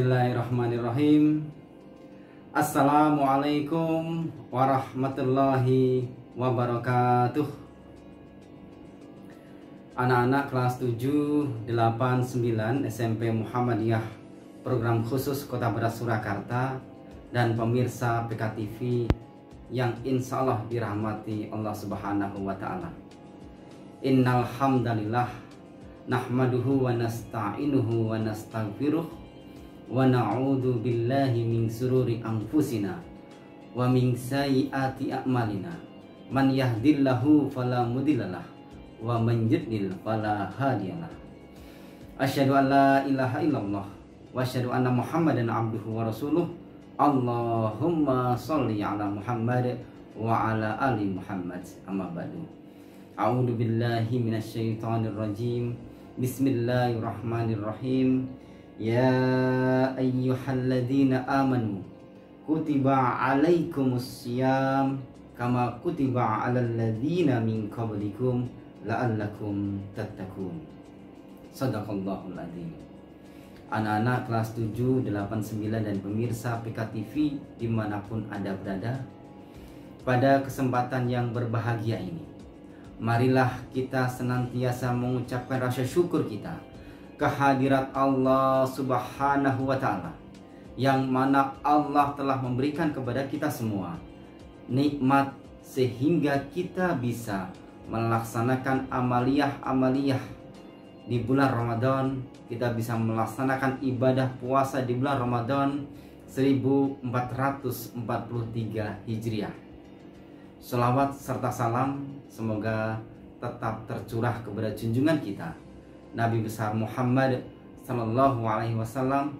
Bismillahirrahmanirrahim Assalamualaikum warahmatullahi wabarakatuh Anak-anak kelas 7, 8, 9 SMP Muhammadiyah Program khusus Kota Beras Surakarta Dan pemirsa PKTV yang insya Allah dirahmati Allah Subhanahu wa Ta'ala. Innal hamdalillah nahmaduhu wa nasta'inuhu wa nastaghfiruh wa na'udzu billahi min sururi anfusina wa min sayyiati a'malina. Man yahdillahu fala mudhillalah wa man yudlil fala hadiyalah asyhadu an la ilaha illallah wa asyhadu anna muhammadan abduhu wa rasuluh. Allahumma sholli ala Muhammad wa ala ali Muhammad. Amma ba'du. A'udzu billahi minasyaitonir Ya ayyuhalladzina amanu kutiba alaikumus siyam kama kutiba alal ladzina min qablikum la'allakum tattaqun. Sadaqallahul adzim. Anak-anak kelas 7, 8, 9 dan pemirsa PKTV di mana pun Anda berada Pada kesempatan yang berbahagia ini Marilah kita senantiasa mengucapkan rasa syukur kita kehadirat Allah Subhanahu wa taala yang mana Allah telah memberikan kepada kita semua nikmat sehingga kita bisa melaksanakan amaliyah-amaliyah di bulan Ramadan kita bisa melaksanakan ibadah puasa di bulan Ramadan 1443 Hijriah. Selawat serta salam semoga tetap tercurah kepada junjungan kita Nabi besar Muhammad Sallallahu Alaihi Wasallam,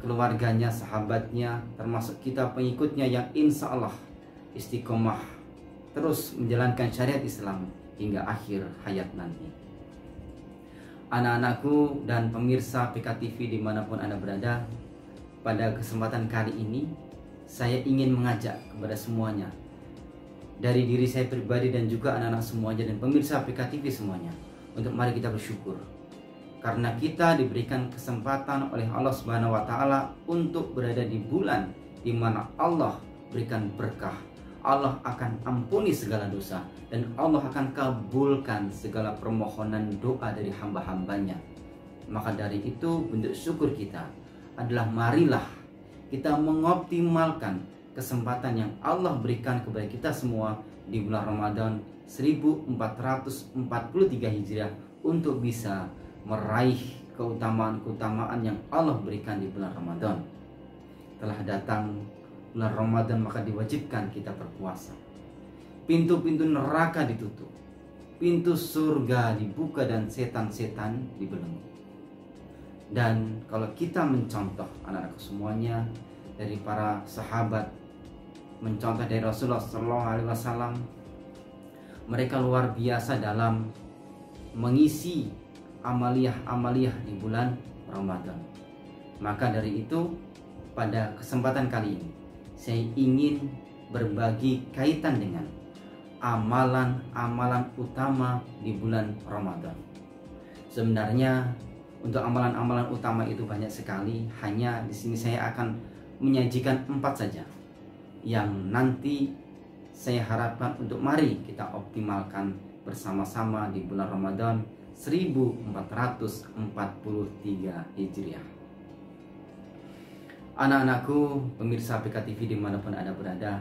keluarganya, sahabatnya, termasuk kita pengikutnya yang insya Allah istiqomah terus menjalankan syariat Islam hingga akhir hayat nanti. Anak-anakku dan pemirsa PKTV di mana pun Anda berada, pada kesempatan kali ini saya ingin mengajak kepada semuanya dari diri saya pribadi dan juga anak-anak semuanya dan pemirsa PKTV semuanya untuk mari kita bersyukur karena kita diberikan kesempatan oleh Allah Subhanahu wa taala untuk berada di bulan di mana Allah berikan berkah. Allah akan ampuni segala dosa dan Allah akan kabulkan segala permohonan doa dari hamba-hambanya. Maka dari itu bentuk syukur kita adalah marilah kita mengoptimalkan kesempatan yang Allah berikan kepada kita semua di bulan Ramadan 1443 Hijriah untuk bisa meraih keutamaan-keutamaan yang Allah berikan di bulan Ramadan. Telah datang bulan Ramadan maka diwajibkan kita berpuasa. Pintu-pintu neraka ditutup. Pintu surga dibuka dan setan-setan dibelenggu. Dan kalau kita mencontoh anak-anak semuanya dari para sahabat mencontoh dari Rasulullah SAW mereka luar biasa dalam mengisi amaliyah-amaliyah di bulan Ramadan. Maka dari itu pada kesempatan kali ini saya ingin berbagi kaitan dengan amalan-amalan utama di bulan Ramadan. Sebenarnya untuk amalan-amalan utama itu banyak sekali, hanya di sini saya akan menyajikan empat saja yang nanti saya harapkan untuk mari kita optimalkan bersama-sama di bulan Ramadan 1443 Hijriah. Anak-anakku, pemirsa PKTV di mana pun Anda berada,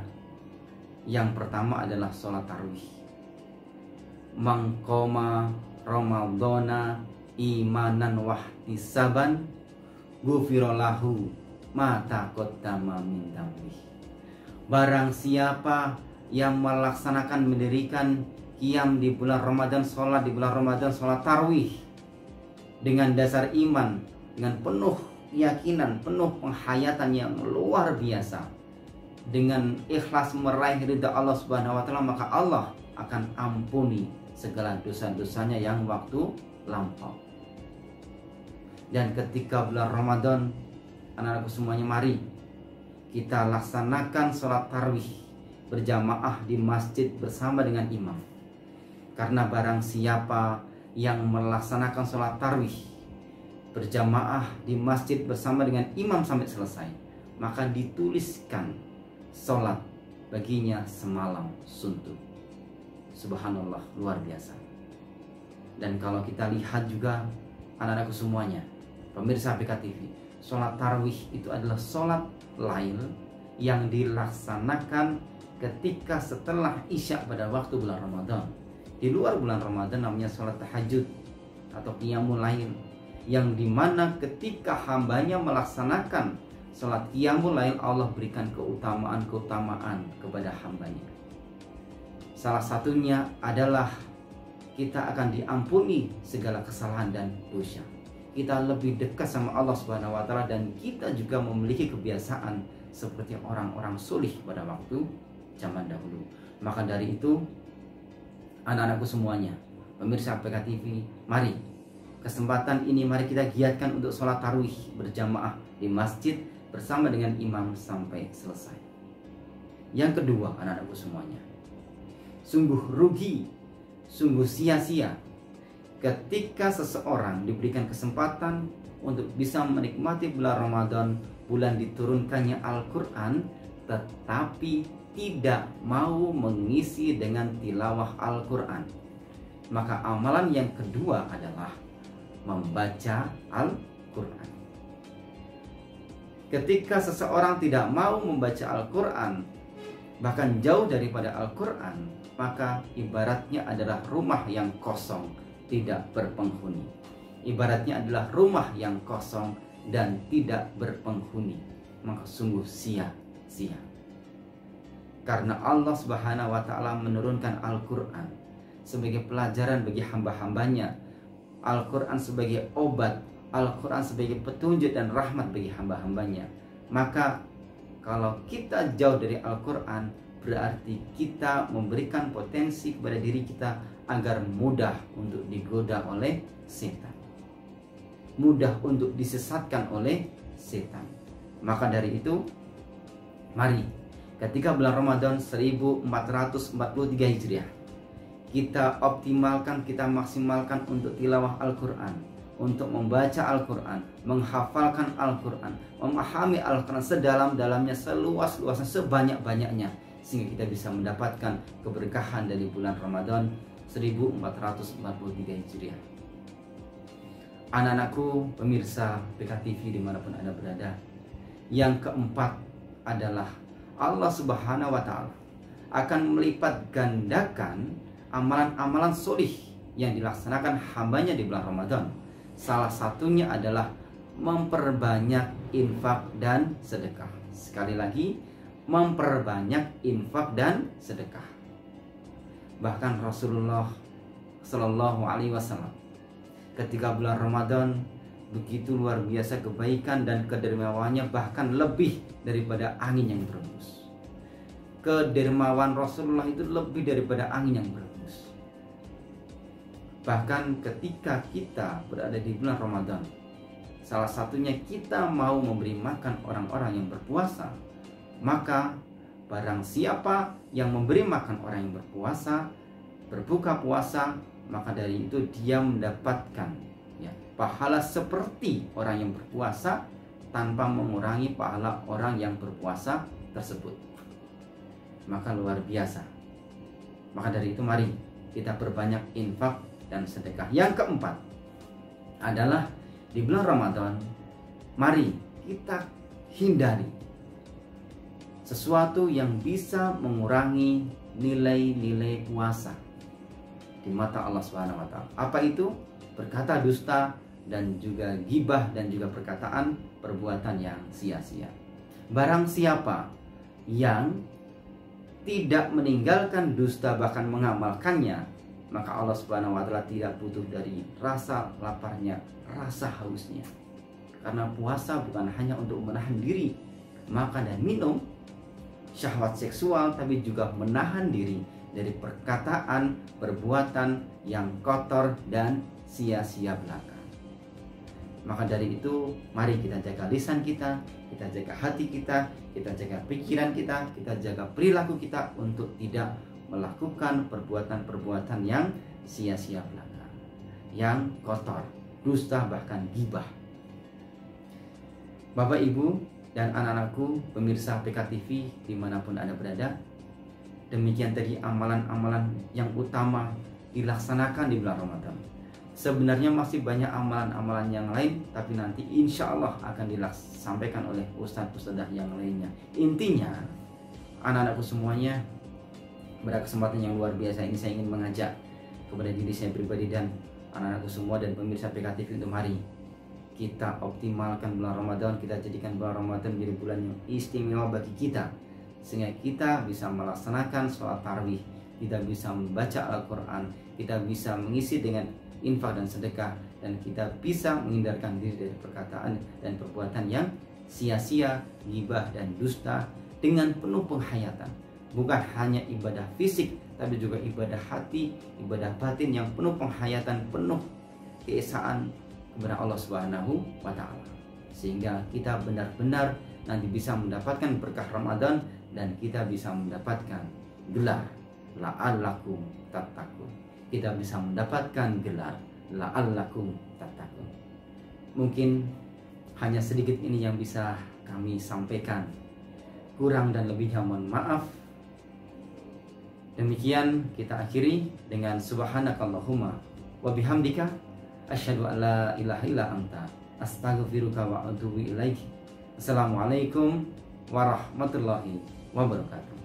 yang pertama adalah sholat tarwih. Mangkoma Ramadana imanan wahtisaban gufirolahu mata kotama min Barang siapa yang melaksanakan mendirikan kiam di bulan Ramadan, sholat di bulan Ramadan, sholat tarwih dengan dasar iman, dengan penuh keyakinan, penuh penghayatan yang luar biasa. Dengan ikhlas meraih ridha Allah Subhanahu wa taala, maka Allah akan ampuni segala dosa-dosanya yang waktu lampau. Dan ketika bulan Ramadan, anak-anakku semuanya mari kita laksanakan sholat tarwih berjamaah di masjid bersama dengan imam karena barang siapa yang melaksanakan sholat tarwih berjamaah di masjid bersama dengan imam sampai selesai, maka dituliskan sholat baginya semalam suntuk. Subhanallah, luar biasa. Dan kalau kita lihat juga anak-anakku semuanya, pemirsa PKTV, sholat tarawih itu adalah sholat lain yang dilaksanakan ketika setelah isya pada waktu bulan Ramadan. Di luar bulan Ramadan namanya sholat tahajud atau qiyamul lain yang di mana ketika hambanya melaksanakan sholat qiyamul lail Allah berikan keutamaan-keutamaan kepada hambanya. Salah satunya adalah kita akan diampuni segala kesalahan dan dosa. Kita lebih dekat sama Allah Subhanahu wa taala dan kita juga memiliki kebiasaan seperti orang-orang sulih pada waktu zaman dahulu. Maka dari itu anak-anakku semuanya pemirsa PK TV mari Kesempatan ini mari kita giatkan untuk sholat tarawih berjamaah di masjid bersama dengan imam sampai selesai. Yang kedua, anak-anakku semuanya. Sungguh rugi, sungguh sia-sia ketika seseorang diberikan kesempatan untuk bisa menikmati bulan Ramadan, bulan diturunkannya Al-Quran, tetapi tidak mau mengisi dengan tilawah Al-Quran. Maka amalan yang kedua adalah membaca Al-Quran. Ketika seseorang tidak mau membaca Al-Quran, bahkan jauh daripada Al-Quran, maka ibaratnya adalah rumah yang kosong, tidak berpenghuni. Ibaratnya adalah rumah yang kosong dan tidak berpenghuni. Maka sungguh sia-sia. Karena Allah Subhanahu wa taala menurunkan Al-Qur'an sebagai pelajaran bagi hamba-hambanya Al-Quran sebagai obat, Al-Quran sebagai petunjuk dan rahmat bagi hamba-hambanya. Maka kalau kita jauh dari Al-Quran, berarti kita memberikan potensi kepada diri kita agar mudah untuk digoda oleh setan. Mudah untuk disesatkan oleh setan. Maka dari itu, mari ketika bulan Ramadan 1443 Hijriah kita optimalkan, kita maksimalkan untuk tilawah Al-Quran, untuk membaca Al-Quran, menghafalkan Al-Quran, memahami Al-Quran sedalam-dalamnya, seluas-luasnya, sebanyak-banyaknya, sehingga kita bisa mendapatkan keberkahan dari bulan Ramadan 1443 Hijriah. Anak-anakku, pemirsa PKTV di mana pun Anda berada, yang keempat adalah Allah Subhanahu wa Ta'ala akan melipat gandakan amalan-amalan solih yang dilaksanakan hambanya di bulan Ramadan. Salah satunya adalah memperbanyak infak dan sedekah. Sekali lagi, memperbanyak infak dan sedekah. Bahkan Rasulullah Shallallahu Alaihi Wasallam ketika bulan Ramadan begitu luar biasa kebaikan dan kedermawannya bahkan lebih daripada angin yang berembus. Kedermawan Rasulullah itu lebih daripada angin yang berembus Bahkan ketika kita berada di bulan Ramadan, salah satunya kita mau memberi makan orang-orang yang berpuasa, maka barang siapa yang memberi makan orang yang berpuasa, berbuka puasa, maka dari itu dia mendapatkan ya, pahala seperti orang yang berpuasa tanpa mengurangi pahala orang yang berpuasa tersebut. Maka luar biasa. Maka dari itu mari kita perbanyak infak dan sedekah. Yang keempat adalah di bulan Ramadan, mari kita hindari sesuatu yang bisa mengurangi nilai-nilai puasa di mata Allah Subhanahu wa taala. Apa itu? Berkata dusta dan juga gibah dan juga perkataan perbuatan yang sia-sia. Barang siapa yang tidak meninggalkan dusta bahkan mengamalkannya maka Allah Subhanahu wa taala tidak butuh dari rasa laparnya, rasa hausnya. Karena puasa bukan hanya untuk menahan diri makan dan minum syahwat seksual tapi juga menahan diri dari perkataan, perbuatan yang kotor dan sia-sia belaka. Maka dari itu, mari kita jaga lisan kita, kita jaga hati kita, kita jaga pikiran kita, kita jaga perilaku kita untuk tidak melakukan perbuatan-perbuatan yang sia-sia belaka, yang kotor, dusta bahkan gibah. Bapak Ibu dan anak-anakku pemirsa PKTV di mana pun Anda berada Demikian tadi amalan-amalan yang utama dilaksanakan di bulan Ramadan Sebenarnya masih banyak amalan-amalan yang lain Tapi nanti insya Allah akan disampaikan oleh ustadz-ustadzah yang lainnya. Intinya anak-anakku semuanya pada kesempatan yang luar biasa ini saya ingin mengajak kepada diri saya pribadi dan anak-anakku semua dan pemirsa PKTV untuk mari kita optimalkan bulan Ramadan, kita jadikan bulan Ramadan menjadi bulan yang istimewa bagi kita sehingga kita bisa melaksanakan sholat tarawih, kita bisa membaca Al-Quran, kita bisa mengisi dengan infak dan sedekah dan kita bisa menghindarkan diri dari perkataan dan perbuatan yang sia-sia, gibah dan dusta dengan penuh penghayatan. Bukan hanya ibadah fisik, tapi juga ibadah hati, ibadah batin yang penuh penghayatan, penuh keesaan kepada Allah Subhanahu wa taala. Sehingga kita benar-benar nanti bisa mendapatkan berkah Ramadan dan kita bisa mendapatkan gelar la'allakum tattaqun. Kita bisa mendapatkan gelar la'allakum tattaqun. Mungkin hanya sedikit ini yang bisa kami sampaikan. Kurang dan lebihnya mohon maaf. Demikian kita akhiri dengan subhanakallahumma wa bihamdika asyhadu an la ilaha illa anta astaghfiruka wa atubu ilaik. Assalamualaikum warahmatullahi wabarakatuh.